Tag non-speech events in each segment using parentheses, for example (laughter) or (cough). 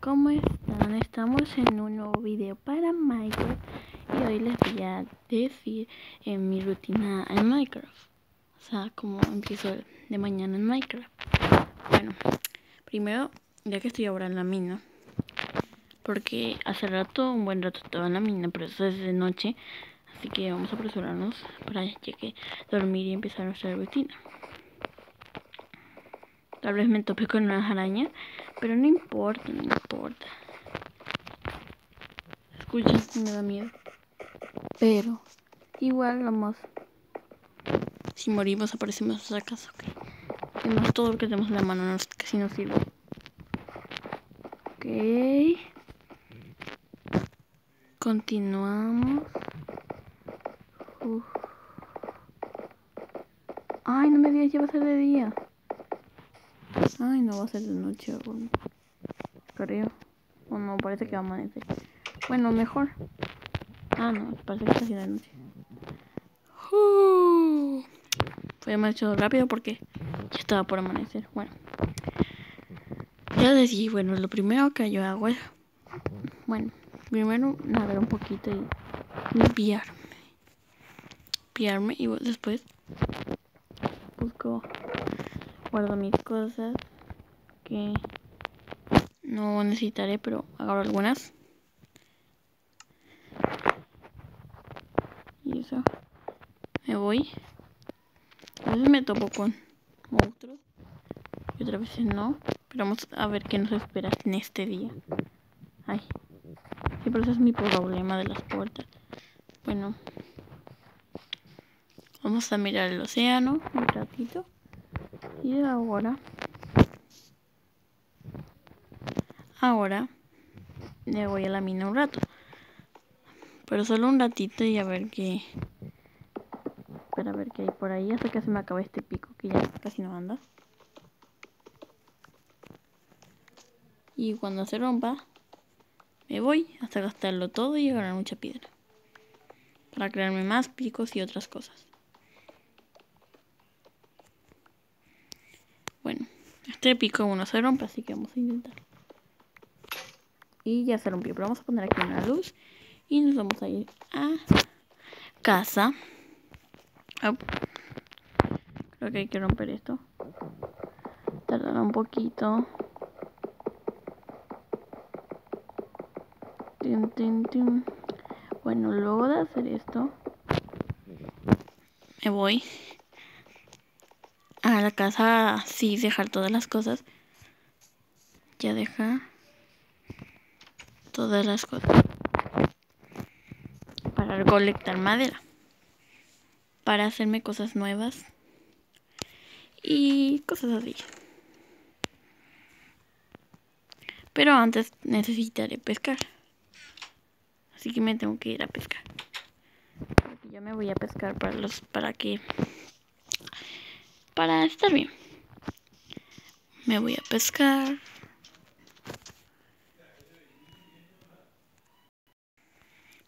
¿cómo están? Estamos en un nuevo video para Minecraft y hoy les voy a decir en mi rutina en Minecraft. O sea, cómo empiezo de mañana en Minecraft. Bueno, primero, ya que estoy ahora en la mina, porque hace rato, un buen rato estaba en la mina, pero eso es de noche, así que vamos a apresurarnos para ya que dormir y empezar nuestra rutina. Tal vez me tope con unas arañas, pero no importa, no importa. Escuchen, me da miedo. Pero, igual vamos. Si morimos, aparecemos a casa, ok. Tenemos todo lo que tenemos en la mano, no, casi no sirve. Ok. Continuamos. Ay, no me digas, ya a ser de día. Ay, no va a ser de noche aún. Creo. O no, parece que va a amanecer. Bueno, mejor. Ah, no, parece que está haciendo de noche. Uh, fue hecho rápido porque ya estaba por amanecer. Bueno. Ya decía, bueno, lo primero que yo hago es. Bueno, primero nadar un poquito y limpiarme. Limpiarme y después busco guardo mis cosas que no necesitaré, pero agarro algunas. Y eso. Me voy. A veces me topo con monstruos. Y otras veces no. Pero vamos a ver qué nos espera en este día. Ay. Pero ese es mi problema de las puertas. Bueno. Vamos a mirar el océano un ratito. Y ahora, ahora le voy a la mina un rato. Pero solo un ratito y a ver qué. Para ver qué hay por ahí hasta que se me acabe este pico que ya casi no anda. Y cuando se rompa, me voy hasta gastarlo todo y agarrar mucha piedra. Para crearme más picos y otras cosas. Bueno, este pico se rompe, así que vamos a intentar. Y ya se rompió, pero vamos a poner aquí una luz. Y nos vamos a ir a casa. Creo que hay que romper esto. Tardará un poquito. Bueno, luego de hacer esto, me voy a la casa sí dejar todas las cosas. Ya deja todas las cosas. Para recolectar madera. Para hacerme cosas nuevas. Y cosas así. Pero antes necesitaré pescar. Así que me tengo que ir a pescar. Yo me voy a pescar para los para que para estar bien. Me voy a pescar.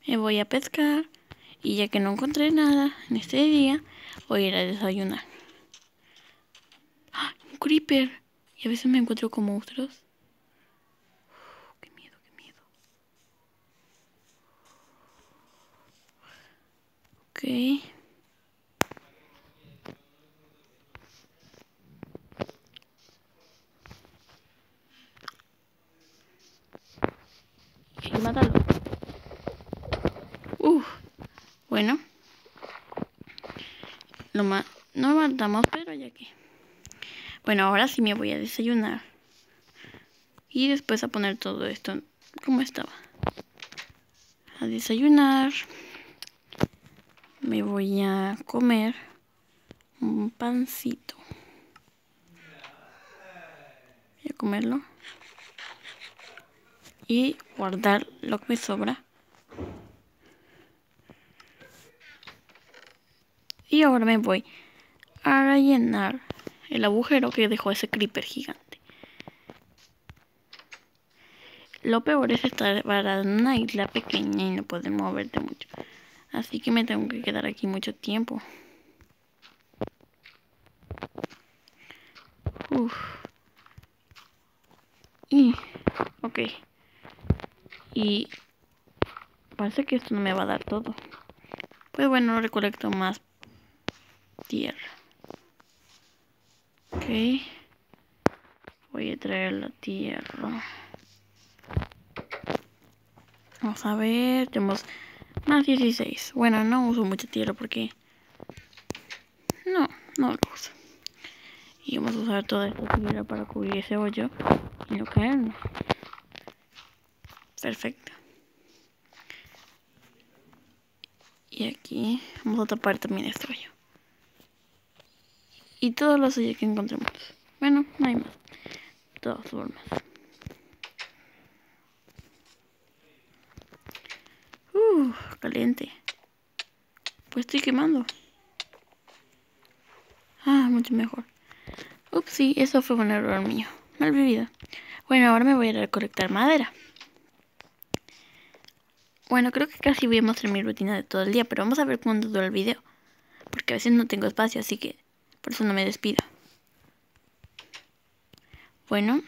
Me voy a pescar. Y ya que no encontré nada en este día, voy a ir a desayunar. ¡Ah! Un creeper. Y a veces me encuentro con monstruos. qué miedo, qué miedo. Ok. Matarlo. Uf. Bueno. Lo ma no matamos, pero ya que. Bueno, ahora sí me voy a desayunar. Y después a poner todo esto como estaba. A desayunar. Me voy a comer un pancito. Voy a comerlo y guardar lo que me sobra. Y ahora me voy a rellenar el agujero que dejó ese creeper gigante. Lo peor es estar en una isla pequeña y no poder moverte mucho. Así que me tengo que quedar aquí mucho tiempo. Uf. Y Ok. Y parece que esto no me va a dar todo. Pues bueno, recolecto más tierra. Ok. Voy a traer la tierra. Vamos a ver, tenemos más 16. Bueno, no uso mucha tierra porque... No, no lo uso. Y vamos a usar toda esta tierra para cubrir ese hoyo y no caernos. Perfecto. Y aquí vamos a tapar también este hoyo. Y todos los hoyos que encontremos. Bueno, no hay más. De todas formas. Uh, caliente. Pues estoy quemando. Ah, mucho mejor. Ups, sí, eso fue un error mío. Mal vivido. Bueno, ahora me voy a ir a recolectar madera. Bueno, creo que casi voy a mostrar mi rutina de todo el día, pero vamos a ver cuándo dura el video. Porque a veces no tengo espacio, así que por eso no me despido. Bueno,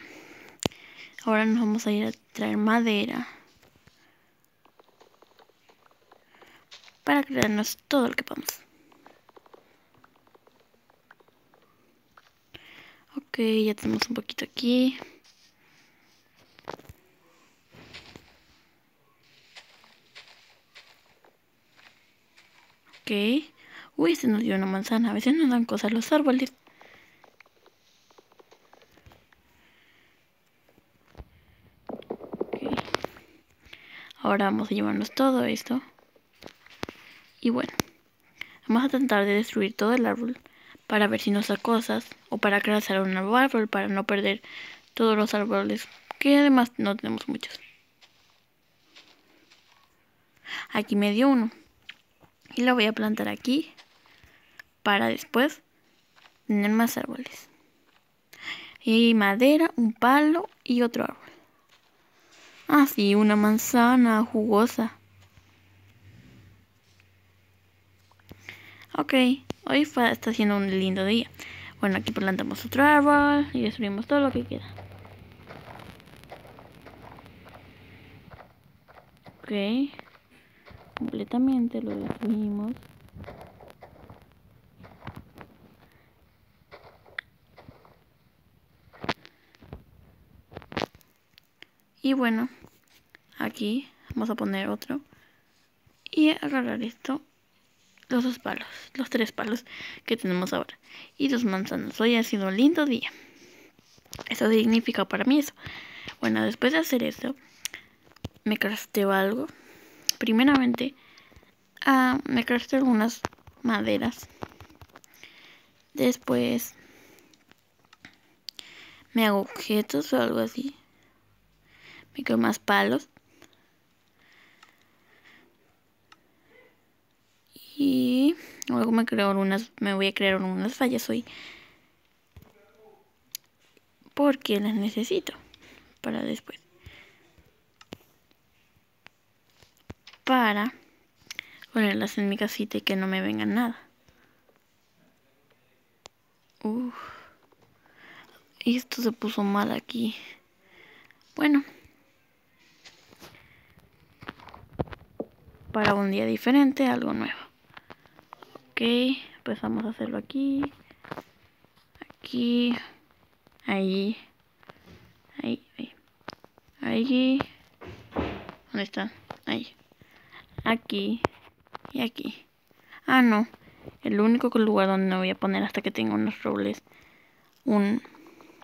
ahora nos vamos a ir a traer madera. Para crearnos todo lo que podamos. Ok, ya tenemos un poquito aquí. Uy, se nos dio una manzana. A veces nos dan cosas los árboles. Okay. Ahora vamos a llevarnos todo esto. Y bueno, vamos a tratar de destruir todo el árbol para ver si nos da cosas o para crear un nuevo árbol para no perder todos los árboles que además no tenemos muchos. Aquí me dio uno y lo voy a plantar aquí para después tener más árboles. Y madera, un palo y otro árbol. Ah, sí, una manzana jugosa. Ok, hoy está haciendo un lindo día. Bueno, aquí plantamos otro árbol y destruimos todo lo que queda. Ok completamente, lo destruimos. Y bueno, aquí vamos a poner otro. Y agarrar esto, los dos palos, los tres palos que tenemos ahora. Y dos manzanas. Hoy ha sido un lindo día. Eso significa para mí eso. Bueno, después de hacer esto, me crafteo algo primeramente me crafté algunas maderas. Después me hago objetos o algo así. Me quedo más palos. Y luego me creo unas, me voy a crear unas fallas hoy. Porque las necesito para después. Para ponerlas en mi casita y que no me vengan nada. Uf. Y esto se puso mal aquí. Bueno. Para un día diferente, algo nuevo. Ok, pues vamos a hacerlo aquí. Aquí. Ahí. Ahí, ahí. Ahí. ¿Dónde están? Ahí aquí y aquí. Ah, no. El único lugar donde me voy a poner hasta que tenga unos robles. Un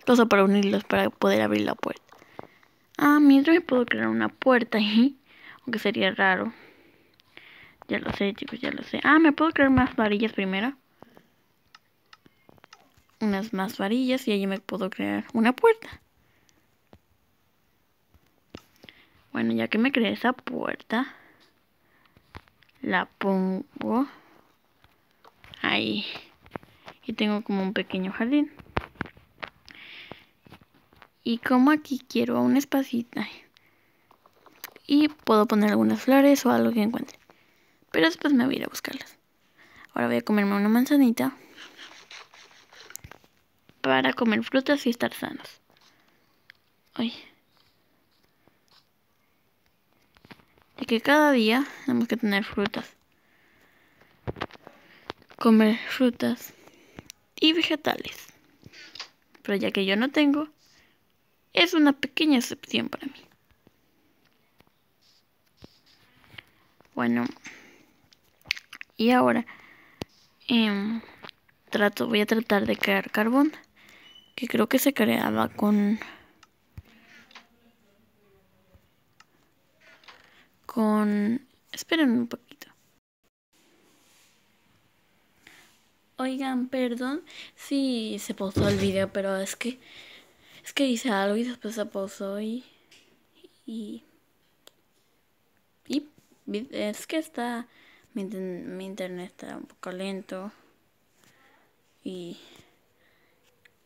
cosa para unirlos para poder abrir la puerta. Ah, mientras me puedo crear una puerta ahí. (laughs) Aunque sería raro. Ya lo sé, chicos, ya lo sé. Ah, me puedo crear más varillas primero. Unas más varillas y allí me puedo crear una puerta. Bueno, ya que me creé esa puerta, la pongo ahí. Y tengo como un pequeño jardín. Y como aquí quiero un espacito y puedo poner algunas flores o algo que encuentre. Pero después me voy a ir a buscarlas. Ahora voy a comerme una manzanita para comer frutas y estar sanos. Que cada día tenemos que tener frutas. Comer frutas y vegetales. Pero ya que yo no tengo, es una pequeña excepción para mí. Bueno, y ahora em, trato, voy a tratar de crear carbón, que creo que se creaba con con esperen un poquito. Oigan, perdón si se pausó el video, pero es que es que hice algo y después se pausó y y y es que está mi, internet está un poco lento y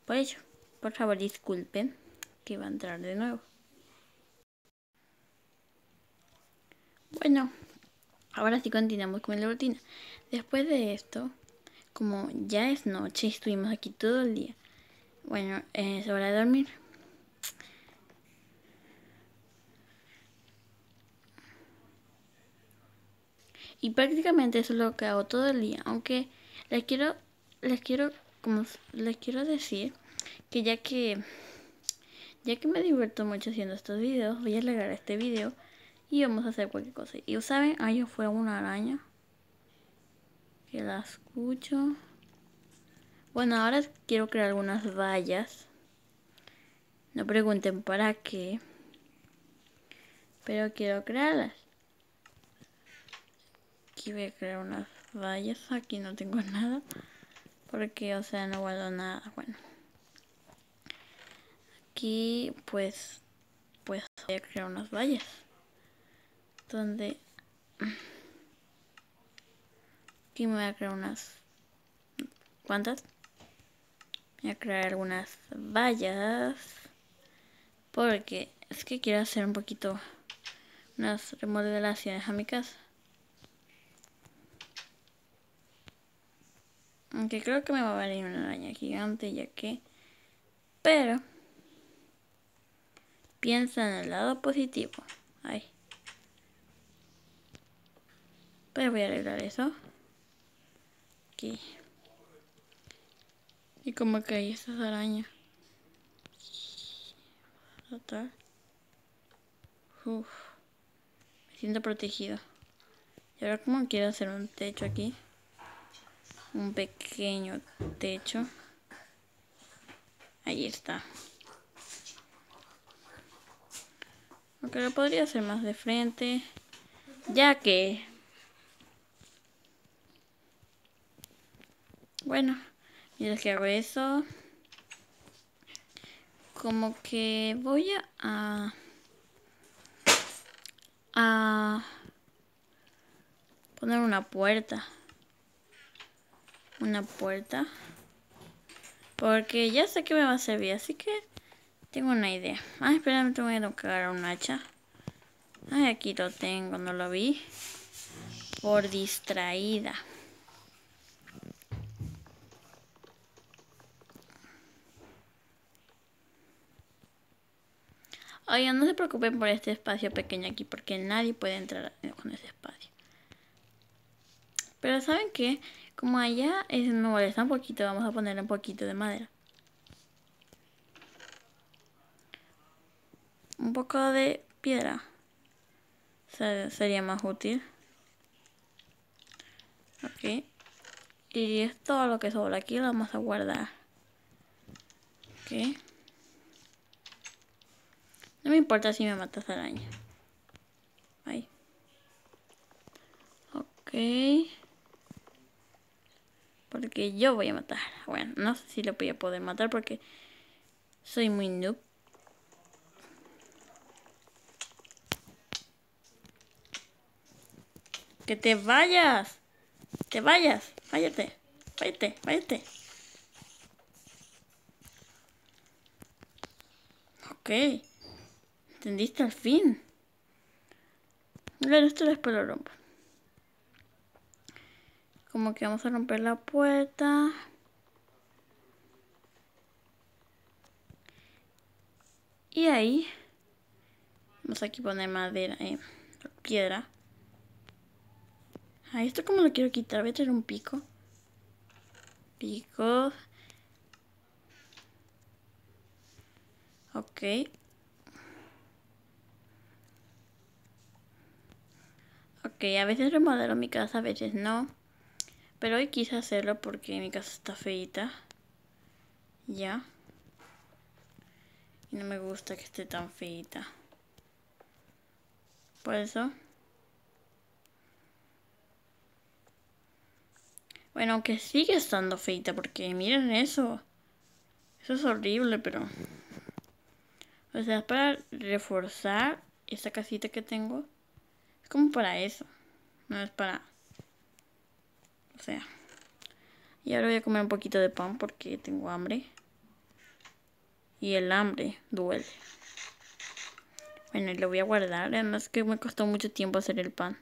por ello, por favor disculpen que va a entrar de nuevo. Bueno, ahora sí continuamos con la rutina. Después de esto, como ya es noche, estuvimos aquí todo el día. Bueno, es hora de dormir. Y prácticamente eso es lo que hago todo el día, aunque les quiero les quiero como les quiero decir que ya que ya que me divierto mucho haciendo estos videos, voy a alargar este video y vamos a hacer cualquier cosa. Y saben, ahí fue una araña que la escucho. Bueno, ahora quiero crear algunas vallas. No pregunten para qué. Pero quiero crearlas. Aquí voy a crear unas vallas. Aquí no tengo (laughs) nada. Porque, o sea, no guardo nada. Bueno. Aquí, pues, pues voy a crear unas vallas. Donde... Aquí me voy a crear unas... ¿Cuántas? Voy a crear algunas vallas. Porque es que quiero hacer un poquito... Unas remodelaciones a mi casa. Aunque creo que me va a venir una araña gigante ya que... Pero... Piensa en el lado positivo. Ay. Pero voy a arreglar eso. Aquí. Y como que hay estas arañas. Uf. Me siento protegido. Y ahora como quiero hacer un techo aquí un pequeño techo. Ahí está. Aunque lo podría hacer más de frente. Ya que... Bueno, mientras que hago eso... Como que voy a... A... Poner una puerta una puerta. Porque ya sé que me va a servir, así que tengo una idea. Ay, espérame, tengo que tocar un hacha. Ay, aquí lo tengo, no lo vi. Por distraída. Oigan, no se preocupen por este espacio pequeño aquí, porque nadie puede entrar con ese espacio. Pero ¿saben qué? Como allá es, me molesta un poquito, vamos a poner un poquito de madera. Un poco de piedra. sería más útil. Ok. Y es todo lo que sobra aquí lo vamos a guardar. Ok. No me importa si me matas araña. Ahí. Ok. Porque yo voy a matar. Bueno, no sé si lo voy a poder matar porque soy muy noob. Que te vayas. Te vayas. Váyate. Váyate. Váyate. Ok. ¿Entendiste al fin? Bueno, esto después lo rompo. Como que vamos a romper la puerta. Y ahí vamos aquí a poner madera. Eh, piedra. Ah, esto como lo quiero quitar, voy a tener un pico. Pico. Ok. A veces remodelo mi casa, a veces no. Pero hoy quise hacerlo porque mi casa está feita. Ya. Y no me gusta que esté tan feita. Por eso. Bueno, aunque sigue estando feita porque miren eso. Eso es horrible, pero... O sea, es para reforzar esta casita que tengo. Como para eso. No es para... O sea... Y ahora voy a comer un poquito de pan porque tengo hambre. Y el hambre duele. Bueno, y lo voy a guardar. Además que me costó mucho tiempo hacer el pan.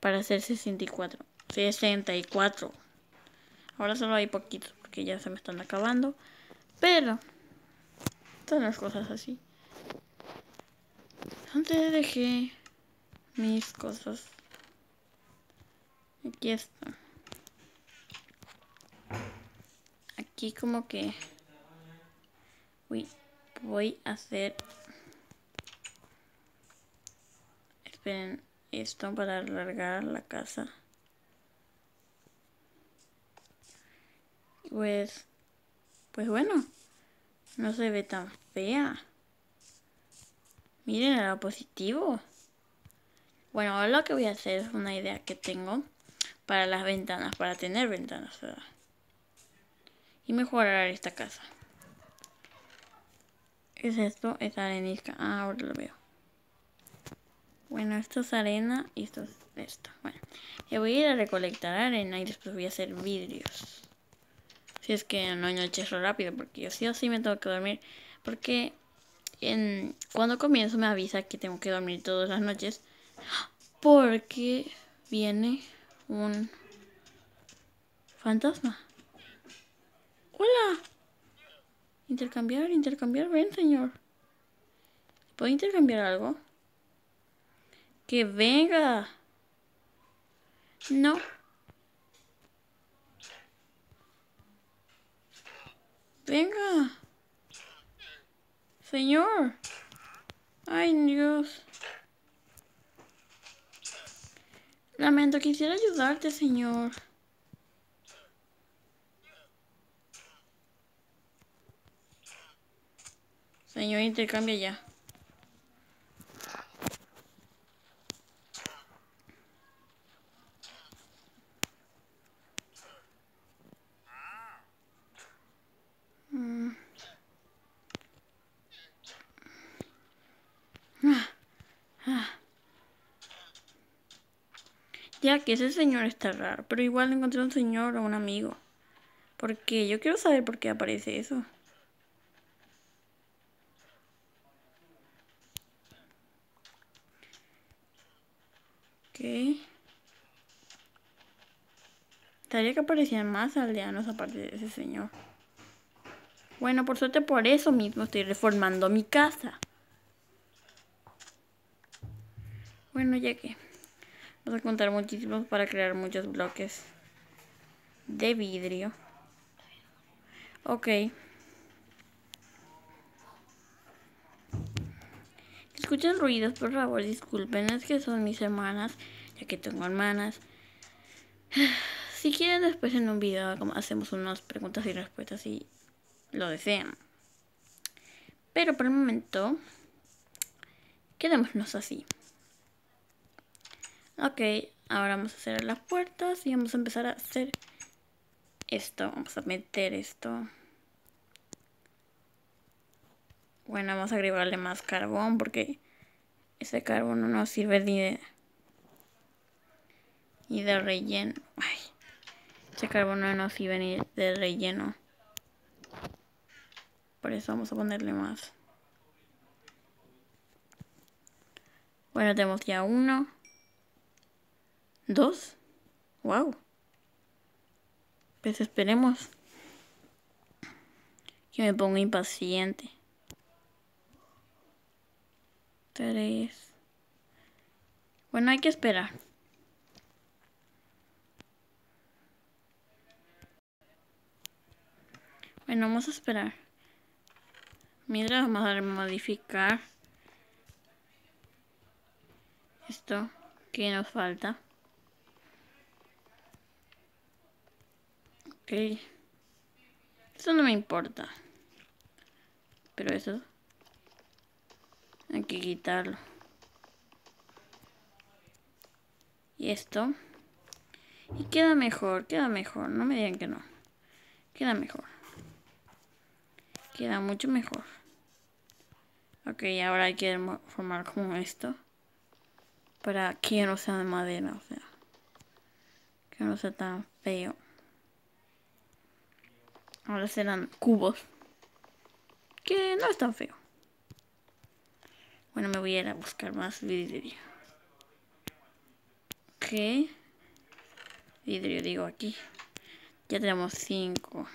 Para hacer 64. 64. Ahora solo hay poquitos porque ya se me están acabando. Pero Todas las cosas así. ¿Dónde dejé mis cosas? Aquí está. Aquí como que... Uy, voy a hacer... Esperen, esto para alargar la casa. Pues... Pues bueno. No se ve tan fea. Miren el positivo. Bueno, ahora lo que voy a hacer es una idea que tengo para las ventanas, para tener ventanas, ¿verdad? Y mejorar esta casa. ¿Qué es esto? Es arenisca. Ah, ahora lo veo. Bueno, esto es arena y esto es esto. Bueno, yo voy a ir a recolectar arena y después voy a hacer vidrios. Si es que no anochezo rápido, porque yo sí o sí me tengo que dormir. Porque en, cuando comienzo me avisa que tengo que dormir todas las noches. Porque viene un fantasma. Hola. Intercambiar, intercambiar. Ven, señor. ¿Puedo intercambiar algo? Que venga. No. Venga. Señor. Ay, Dios. Lamento, quisiera ayudarte, señor. Señor, intercambia ya. Que ese señor está raro, pero igual encontré un señor o un amigo. Porque yo quiero saber por qué aparece eso. Ok. Estaría que aparecían más aldeanos aparte de ese señor. Bueno, por suerte por eso mismo estoy reformando mi casa. Bueno, ya que... Vamos a contar muchísimos para crear muchos bloques de vidrio. Ok. Si escuchan ruidos, por favor, disculpen. Es que son mis hermanas, ya que tengo hermanas. (sighs) Si quieren, después en un video hacemos unas preguntas y respuestas si lo desean. Pero por el momento, quedémonos así. Ok, ahora vamos a cerrar las puertas y vamos a empezar a hacer esto. Vamos a meter esto. Bueno, vamos a agregarle más carbón porque ese carbón no nos sirve ni de, ni de relleno. Ese carbón no nos sirve ni de relleno. Por eso vamos a ponerle más. Bueno, tenemos ya uno. Dos. Wow. Pues esperemos. Que me ponga impaciente. Tres. Bueno, hay que esperar. Bueno, vamos a esperar. Mientras vamos a modificar esto que nos falta. Ok. Eso no me importa. Pero eso hay que quitarlo. Y esto. Y queda mejor, queda mejor. No me digan que no. Queda mejor. Queda mucho mejor. Ok, ahora hay que formar como esto. Para que no sea de madera, o sea. Que no sea tan feo. Ahora serán cubos. Que no es tan feo. Bueno, me voy a ir a buscar más vidrio. Ok. Vidrio, digo aquí. Ya tenemos cinco.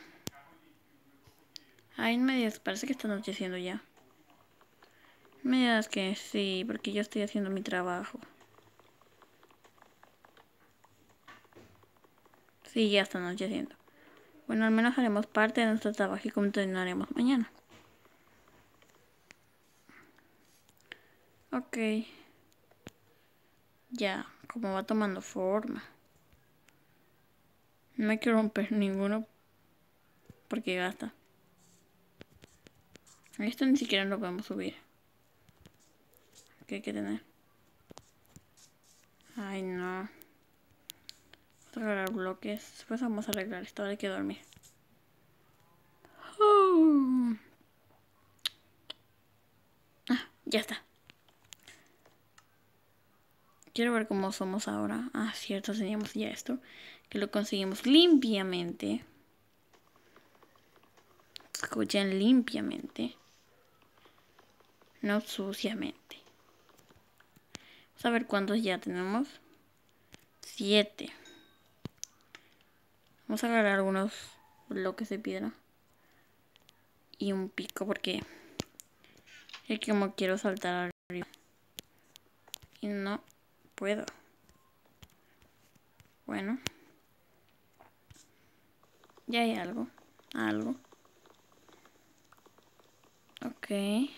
Ay, no me digas, parece que está anocheciendo ya. No me digas que sí, porque yo estoy haciendo mi trabajo. Sí, ya está anocheciendo. Bueno, al menos haremos parte de nuestro trabajo y continuaremos mañana. Ok. Ya, como va tomando forma. No hay que romper ninguno porque gasta. Esto ni siquiera lo podemos subir. ¿Qué hay que tener? Ay, no. Vamos a agarrar bloques. Después vamos a arreglar esto. Ahora hay que dormir. Oh. Ah, ya está. Quiero ver cómo somos ahora. Ah, cierto, teníamos ya esto. Que lo conseguimos limpiamente. Escuchen limpiamente. No suciamente. Vamos a ver cuántos ya tenemos. Siete. Vamos a agarrar algunos bloques de piedra. Y un pico porque es como quiero saltar arriba. Y no puedo. Bueno. Ya hay algo. Algo. Ok.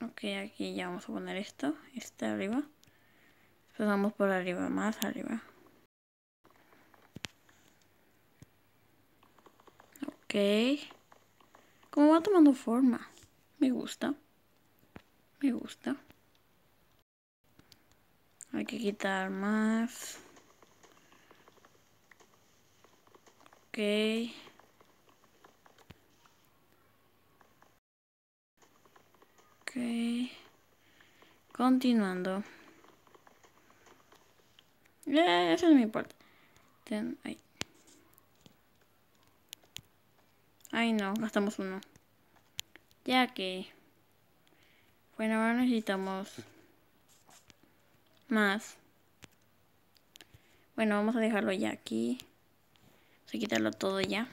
Ok, aquí ya vamos a poner esto. Este arriba. Después vamos por arriba, más arriba. Ok. Como va tomando forma. Me gusta. Me gusta. Hay que quitar más. Ok. Ok. Continuando. Eh, eso no me importa. Ten, ahí. Ay, no, gastamos uno. Ya que... Bueno, ahora necesitamos... Más. Bueno, vamos a dejarlo ya aquí. Vamos a quitarlo todo ya.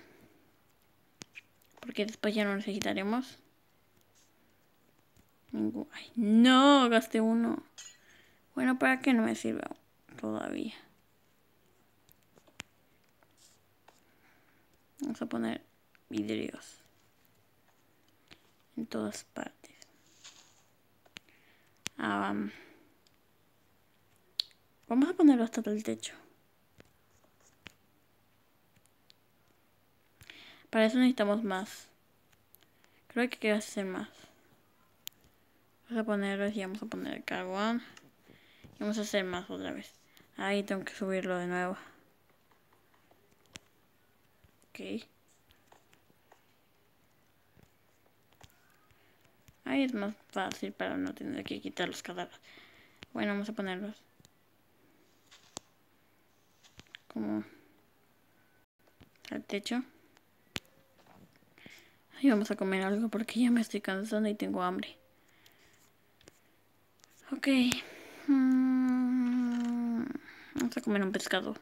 Porque después ya no necesitaremos. Ay, no, gasté uno. Bueno, ¿para qué no me sirve todavía? Vamos a poner vidrios en todas partes. Vamos a ponerlo hasta el techo. Para eso necesitamos más. Creo que que hacer más. Vamos a ponerlo y vamos a poner carbón. Y vamos a hacer más otra vez. Ahí tengo que subirlo de nuevo. Ok. Ahí es más fácil para no tener que quitar los cadáveres. Bueno, vamos a ponerlos. Como al techo. Ahí vamos a comer algo porque ya me estoy cansando y tengo hambre. Ok. Mm, vamos a comer un pescado.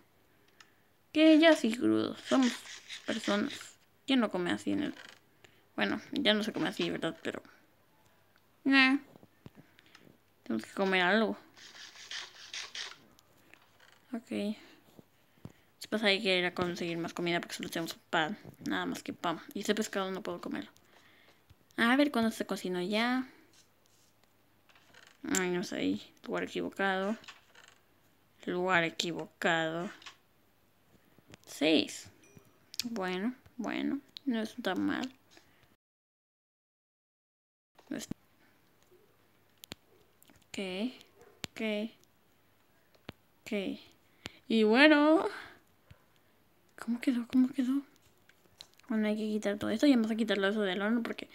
Que ya sí crudo. Somos personas. ¿Quién no come así en el... Bueno, ya no se come así, ¿verdad? Pero... Nah. Tenemos que comer algo. Ok. Después hay que ir a conseguir más comida porque solo tenemos pan. Nada más que pan. Y ese pescado no puedo comerlo. A ver cuándo se cocinó ya. Ay, no sé. Lugar equivocado. Lugar equivocado. Seis. Bueno, bueno. No es tan mal. Ok. Ok. Ok. Y bueno. ¿Cómo quedó? ¿Cómo quedó? Bueno, hay que quitar todo esto y vamos a quitarlo eso del horno porque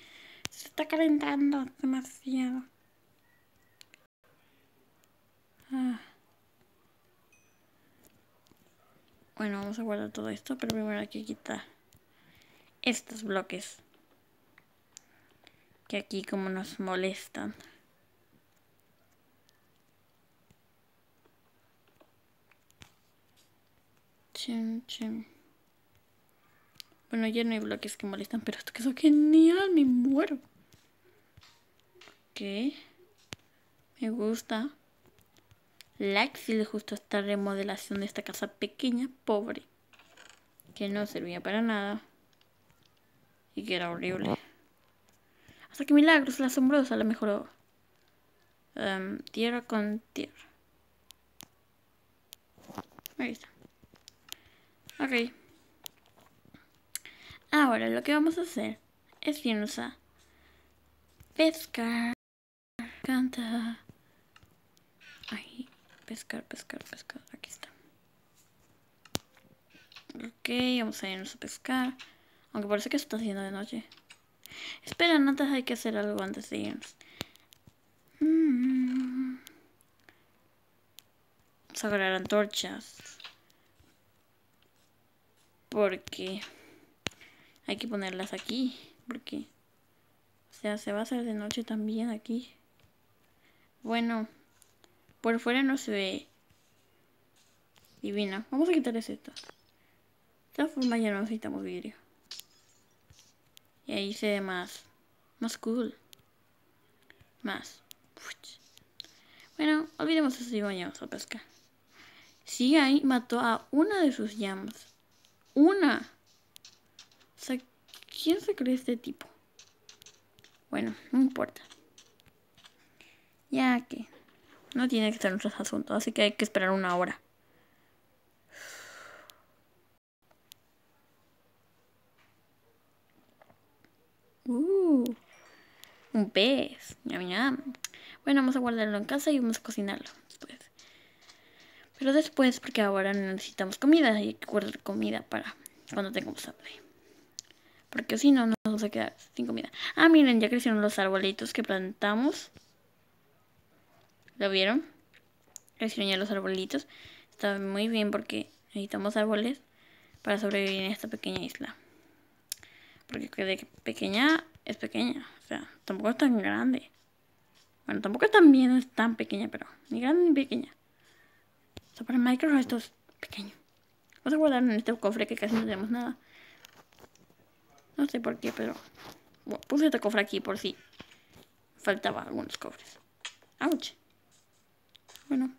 se está calentando demasiado. Ah. Bueno, vamos a guardar todo esto, pero primero hay que quitar estos bloques que aquí como nos molestan. Bueno, ya no hay bloques que molestan, pero esto quedó genial, me muero. Ok. Me gusta. Like si le gustó esta remodelación de esta casa pequeña, pobre. Que no servía para nada. Y que era horrible. Hasta que Milagros, la asombrosa, la mejoró. Um, tierra con tierra. Ahí está. Ok. Ahora lo que vamos a hacer es irnos a pescar. Canta. Ahí. Pescar, pescar, pescar. Aquí está. Ok, vamos a irnos a pescar. Aunque parece que está haciendo de noche. Espera, antes hay que hacer algo antes de irnos. Mm. Vamos a agarrar antorchas. Porque hay que ponerlas aquí. Porque, o sea, se va a hacer de noche también aquí. Bueno, por fuera no se ve divina. Vamos a quitar esto. De todas formas ya no necesitamos vidrio. Y ahí se ve más, más cool. Más. Bueno, olvidemos eso y vamos a pescar. Sí, ahí mató a una de sus llamas. Una. O sea, ¿quién se cree este tipo? Bueno, no importa. Ya que no tiene que estar nuestros asuntos, así que hay que esperar una hora. Uh, un pez. Bueno, vamos a guardarlo en casa y vamos a cocinarlo. Pero después, porque ahora necesitamos comida y hay que guardar comida para cuando tengamos hambre. Porque si no, nos vamos a quedar sin comida. Ah, miren, ya crecieron los arbolitos que plantamos. ¿Lo vieron? Crecieron ya los arbolitos. Está muy bien porque necesitamos árboles para sobrevivir en esta pequeña isla. Porque de pequeña es pequeña. O sea, tampoco es tan grande. Bueno, tampoco es tan bien, es tan pequeña, pero ni grande ni pequeña. Para Minecraft esto es pequeño. Vamos a guardarlo en este cofre que casi no tenemos nada. No sé por qué, pero... puse este cofre aquí por si faltaba algunos cofres. ¡Auch! Bueno.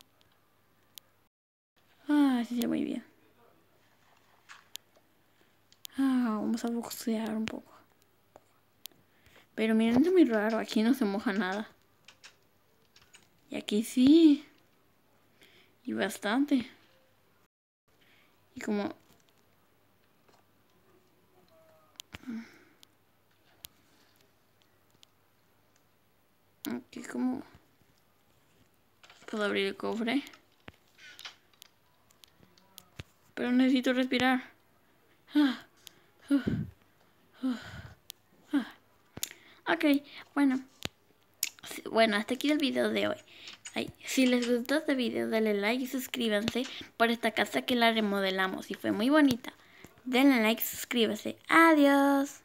Ah, sí se muy bien. Ah, vamos a boxear un poco. Pero miren, es muy raro. Aquí no se moja nada. Y aquí sí. Y bastante. Y como... Aquí como... Puedo abrir el cofre. Pero necesito respirar. Ah. Ok, bueno. Bueno, hasta aquí el video de hoy. Si les gustó este video, denle like y suscríbanse por esta casa que la remodelamos y fue muy bonita. Denle like suscríbanse. Adiós.